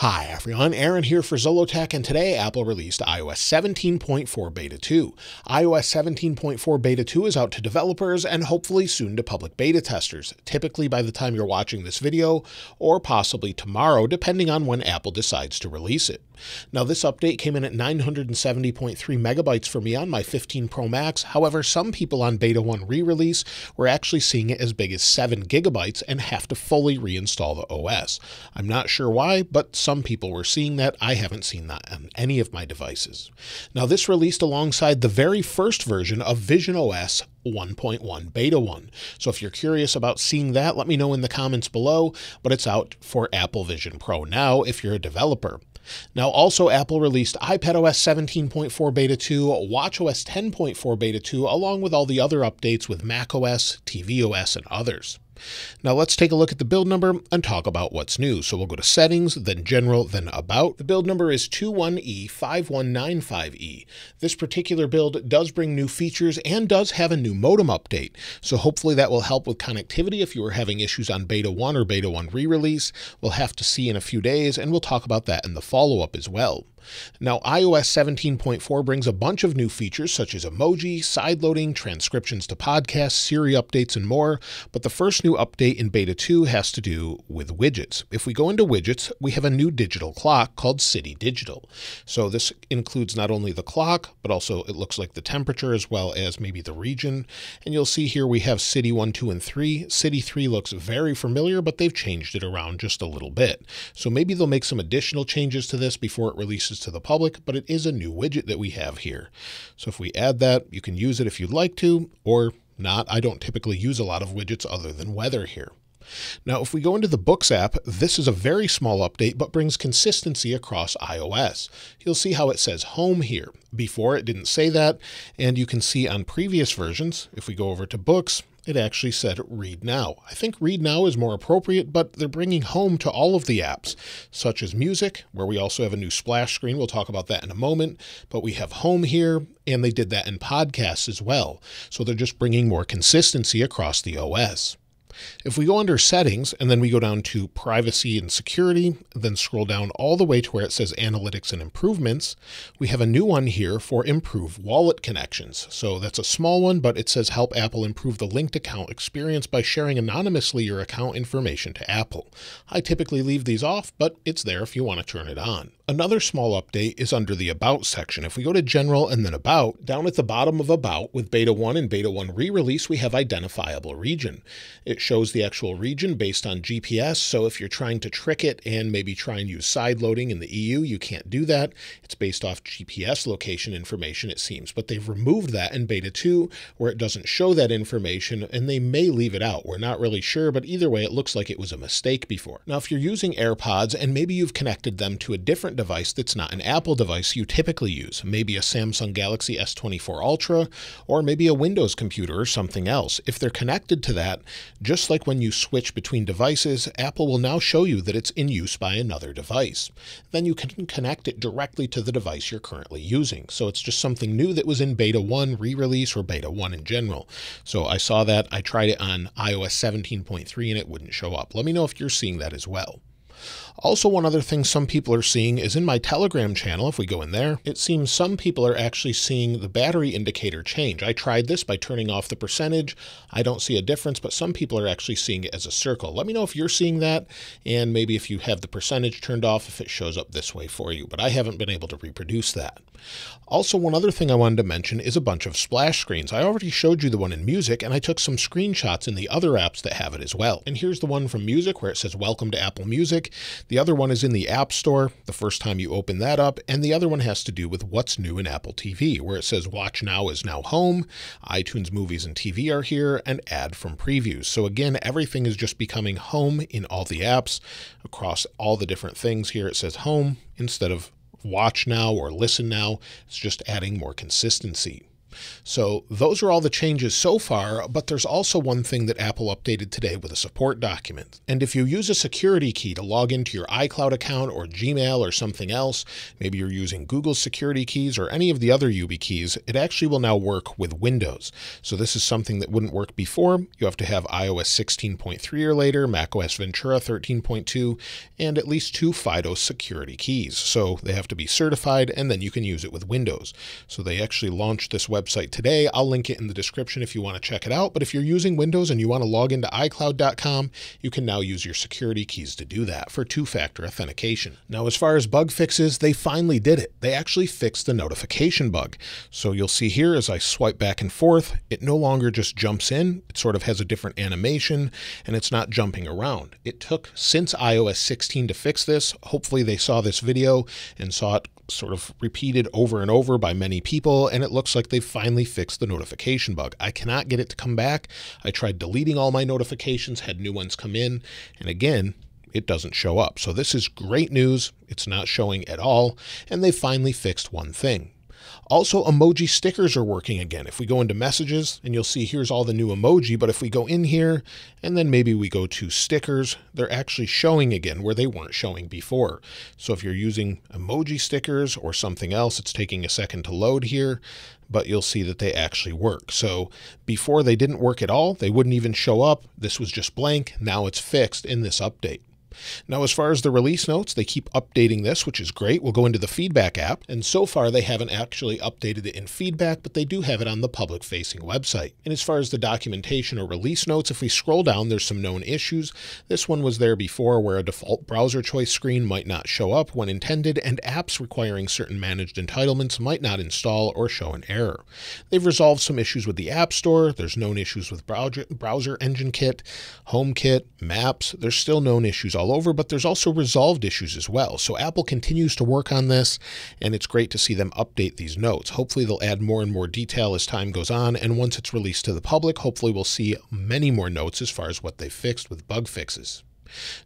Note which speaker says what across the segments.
Speaker 1: Hi everyone, Aaron here for Zollotech, and today Apple released iOS 17.4 Beta 2. iOS 17.4 Beta 2 is out to developers and hopefully soon to public beta testers, typically by the time you're watching this video, or possibly tomorrow, depending on when Apple decides to release it. Now this update came in at 970.3 megabytes for me on my 15 Pro Max, however some people on Beta 1 re-release were actually seeing it as big as 7 gigabytes and have to fully reinstall the OS. I'm not sure why, but some people were seeing that. I haven't seen that on any of my devices. Now, this released alongside the very first version of Vision OS 1.1 Beta 1. So if you're curious about seeing that, let me know in the comments below, but it's out for Apple Vision Pro now if you're a developer. Now, also, Apple released iPadOS 17.4 Beta 2, WatchOS 10.4 Beta 2, along with all the other updates with macOS, tvOS, and others. Now let's take a look at the build number and talk about what's new. So we'll go to settings, then general, then about. The build number is 21E5195E. This particular build does bring new features and does have a new modem update. So hopefully that will help with connectivity if you were having issues on beta 1 or beta 1 re-release. We'll have to see in a few days and we'll talk about that in the follow-up as well. Now, iOS 17.4 brings a bunch of new features such as emoji, sideloading, transcriptions to podcasts, Siri updates, and more, but the first new update in Beta 2 has to do with widgets. If we go into widgets, we have a new digital clock called City Digital. So this includes not only the clock, but also it looks like the temperature as well as maybe the region. And you'll see here we have City 1, 2, and 3. City 3 looks very familiar, but they've changed it around just a little bit. So maybe they'll make some additional changes to this before it releases to the public, but it is a new widget that we have here. So if we add that, you can use it if you'd like to, or not. I don't typically use a lot of widgets other than weather here. Now, if we go into the Books app, this is a very small update, but brings consistency across iOS. You'll see how it says home here. Before it didn't say that, and you can see on previous versions, if we go over to Books, it actually said read now. I think read now is more appropriate, but they're bringing home to all of the apps, such as music, where we also have a new splash screen. We'll talk about that in a moment, but we have home here, and they did that in podcasts as well. So they're just bringing more consistency across the OS. If we go under settings and then we go down to privacy and security, then scroll down all the way to where it says analytics and improvements, we have a new one here for improve wallet connections. So that's a small one, but it says help Apple improve the linked account experience by sharing anonymously your account information to Apple. I typically leave these off, but it's there if you want to turn it on. Another small update is under the About section. If we go to General and then About, down at the bottom of About with Beta 1 and Beta 1 re-release, we have Identifiable Region. It shows the actual region based on GPS, so if you're trying to trick it and maybe try and use side loading in the EU, you can't do that. It's based off GPS location information, it seems, but they've removed that in Beta 2 where it doesn't show that information, and they may leave it out. We're not really sure, but either way, it looks like it was a mistake before. Now, if you're using AirPods and maybe you've connected them to a different device that's not an Apple device you typically use, maybe a Samsung Galaxy S24 Ultra, or maybe a Windows computer or something else. If they're connected to that, just like when you switch between devices, Apple will now show you that it's in use by another device. Then you can connect it directly to the device you're currently using. So it's just something new that was in Beta 1 re-release or Beta 1 in general. So I saw that, I tried it on iOS 17.3 and it wouldn't show up. Let me know if you're seeing that as well. Also, one other thing some people are seeing is in my Telegram channel, if we go in there, it seems some people are actually seeing the battery indicator change. I tried this by turning off the percentage. I don't see a difference, but some people are actually seeing it as a circle. Let me know if you're seeing that, and maybe if you have the percentage turned off, if it shows up this way for you, but I haven't been able to reproduce that. Also, one other thing I wanted to mention is a bunch of splash screens. I already showed you the one in music, and I took some screenshots in the other apps that have it as well. And here's the one from music where it says, welcome to Apple Music. The other one is in the App Store the first time you open that up, and the other one has to do with what's new in Apple TV, where it says Watch Now is now home, iTunes Movies and TV are here, and add from previews. So again, everything is just becoming home in all the apps across all the different things. Here it says home instead of watch now or listen now. It's just adding more consistency. So those are all the changes so far, but there's also one thing that Apple updated today with a support document. And if you use a security key to log into your iCloud account or Gmail or something else, maybe you're using Google's security keys or any of the other YubiKeys, it actually will now work with Windows. So this is something that wouldn't work before. You have to have iOS 16.3 or later, macOS Ventura 13.2, and at least two FIDO security keys. So they have to be certified and then you can use it with Windows. So they actually launched this website today. I'll link it in the description if you want to check it out. But if you're using Windows and you want to log into iCloud.com, you can now use your security keys to do that for two-factor authentication. Now, as far as bug fixes, they finally did it. They actually fixed the notification bug. So you'll see here as I swipe back and forth, it no longer just jumps in. It sort of has a different animation and it's not jumping around. It took since iOS 16 to fix this. Hopefully they saw this video and saw it sort of repeated over and over by many people, and it looks like they've finally fixed the notification bug. I cannot get it to come back. I tried deleting all my notifications, had new ones come in, and again, it doesn't show up. So this is great news. It's not showing at all, and they finally fixed one thing. Also, emoji stickers are working again. If we go into messages and you'll see here's all the new emoji, but if we go in here and then maybe we go to stickers, they're actually showing again where they weren't showing before. So if you're using emoji stickers or something else, it's taking a second to load here, but you'll see that they actually work. So before they didn't work at all, they wouldn't even show up. This was just blank. Now it's fixed in this update. Now, as far as the release notes, they keep updating this, which is great. We'll go into the feedback app, and so far they haven't actually updated it in feedback, but they do have it on the public facing website. And as far as the documentation or release notes, if we scroll down, there's some known issues. This one was there before where a default browser choice screen might not show up when intended, and apps requiring certain managed entitlements might not install or show an error. They've resolved some issues with the App Store. There's known issues with browser, Engine Kit, HomeKit, Maps. There's still known issues all all over, but there's also resolved issues as well. So Apple continues to work on this, and it's great to see them update these notes. Hopefully, they'll add more and more detail as time goes on, and once it's released to the public, hopefully, we'll see many more notes as far as what they fixed with bug fixes.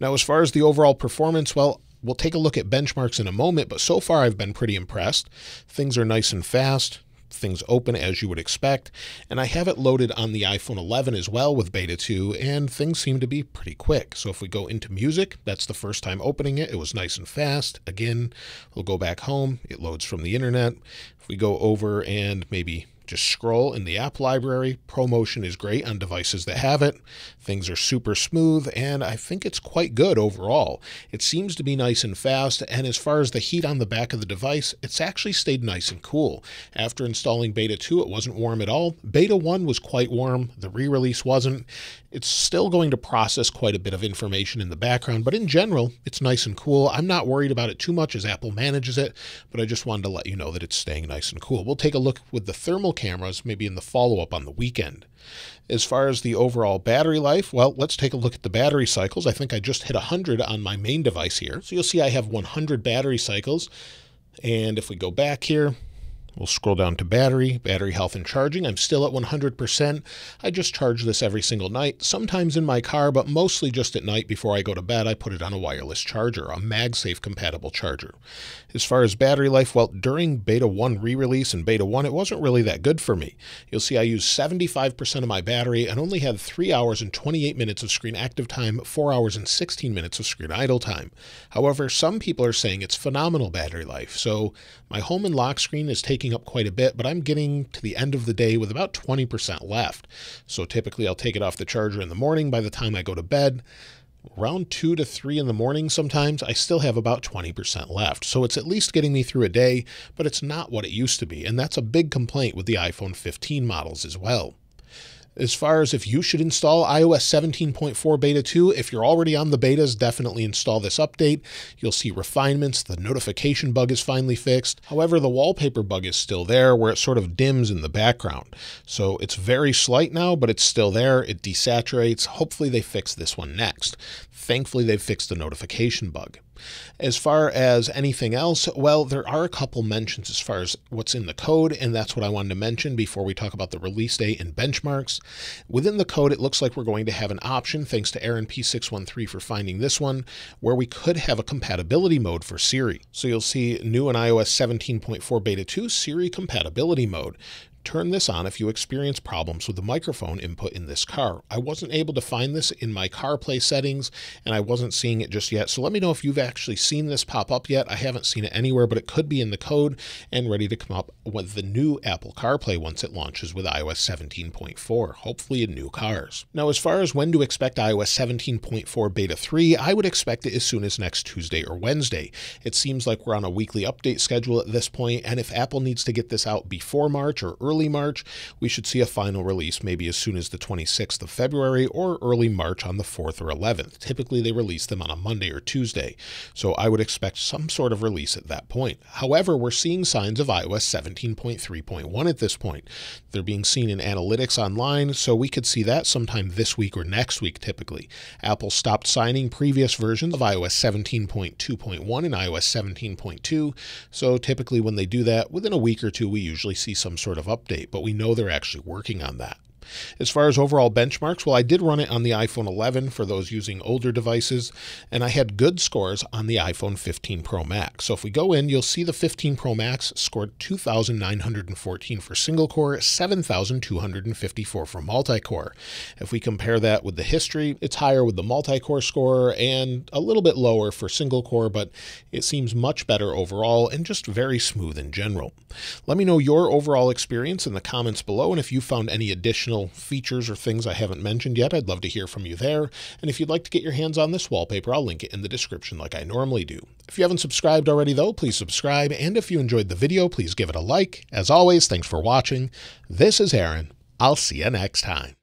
Speaker 1: Now, as far as the overall performance, well, We'll take a look at benchmarks in a moment, but so far I've been pretty impressed. Things are nice and fast things open as you would expect. And I have it loaded on the iPhone 11 as well with Beta 2, and things seem to be pretty quick. So if we go into music, that's the first time opening it. It was nice and fast. Again, we'll go back home. It loads from the internet. If we go over and maybe just scroll in the app library. ProMotion is great on devices that have it. Things are super smooth, and I think it's quite good overall. It seems to be nice and fast, and as far as the heat on the back of the device, it's actually stayed nice and cool. After installing Beta 2, it wasn't warm at all. Beta 1 was quite warm, the re release wasn't. It's still going to process quite a bit of information in the background, but in general, it's nice and cool. I'm not worried about it too much as Apple manages it, but I just wanted to let you know that it's staying nice and cool. We'll take a look with the thermal cameras maybe in the follow up on the weekend. As far as the overall battery life, well, let's take a look at the battery cycles. I think I just hit 100 on my main device here. So you'll see I have 100 battery cycles. And if we go back here, We'll scroll down to battery, battery health and charging. I'm still at 100%. I just charge this every single night, sometimes in my car, but mostly just at night before I go to bed. I put it on a wireless charger, a MagSafe compatible charger. As far as battery life, well, during Beta 1 re-release and Beta 1, it wasn't really that good for me. You'll see I used 75% of my battery and only had 3 hours and 28 minutes of screen active time, 4 hours and 16 minutes of screen idle time. However, some people are saying it's phenomenal battery life. So my home and lock screen is taking up quite a bit, but I'm getting to the end of the day with about 20% left. So typically I'll take it off the charger in the morning by the time I go to bed. Around 2 to 3 in the morning sometimes, I still have about 20% left. So it's at least getting me through a day, but it's not what it used to be. And that's a big complaint with the iPhone 15 models as well. As far as if you should install iOS 17.4 Beta 2, if you're already on the betas, definitely install this update. You'll see refinements. The notification bug is finally fixed. However, the wallpaper bug is still there where it sort of dims in the background. So it's very slight now, but it's still there. It desaturates. Hopefully they fix this one next. Thankfully, they've fixed the notification bug. As far as anything else, well, there are a couple mentions as far as what's in the code, and that's what I wanted to mention before we talk about the release date and benchmarks. Within the code, it looks like we're going to have an option, thanks to Aaron P613 for finding this one, where we could have a compatibility mode for Siri. So you'll see new in iOS 17.4 Beta 2 Siri compatibility mode turn this on if you experience problems with the microphone input in this car. I wasn't able to find this in my CarPlay settings and I wasn't seeing it just yet. So let me know if you've actually seen this pop up yet. I haven't seen it anywhere, but it could be in the code and ready to come up with the new Apple CarPlay once it launches with iOS 17.4, hopefully in new cars. Now, as far as when to expect iOS 17.4 Beta 3, I would expect it as soon as next Tuesday or Wednesday. It seems like we're on a weekly update schedule at this point, and if Apple needs to get this out before March or early March, we should see a final release maybe as soon as the 26th of February or early March on the 4th or 11th. Typically, they release them on a Monday or Tuesday, so I would expect some sort of release at that point. However, we're seeing signs of iOS 17.3.1 at this point. They're being seen in analytics online, so we could see that sometime this week or next week typically. Apple stopped signing previous versions of iOS 17.2.1 and iOS 17.2, so typically when they do that, within a week or two, we usually see some sort of update, but we know they're actually working on that. As far as overall benchmarks, well, I did run it on the iPhone 11 for those using older devices, and I had good scores on the iPhone 15 Pro Max. So if we go in, you'll see the 15 Pro Max scored 2,914 for single core, 7,254 for multi core. If we compare that with the history, it's higher with the multi core score and a little bit lower for single core, but it seems much better overall and just very smooth in general. Let me know your overall experience in the comments below, and if you found any additional additional features or things I haven't mentioned yet, I'd love to hear from you there. And if you'd like to get your hands on this wallpaper, I'll link it in the description like I normally do. If you haven't subscribed already though, please subscribe. And if you enjoyed the video, please give it a like. As always, thanks for watching. This is Aaron. I'll see you next time.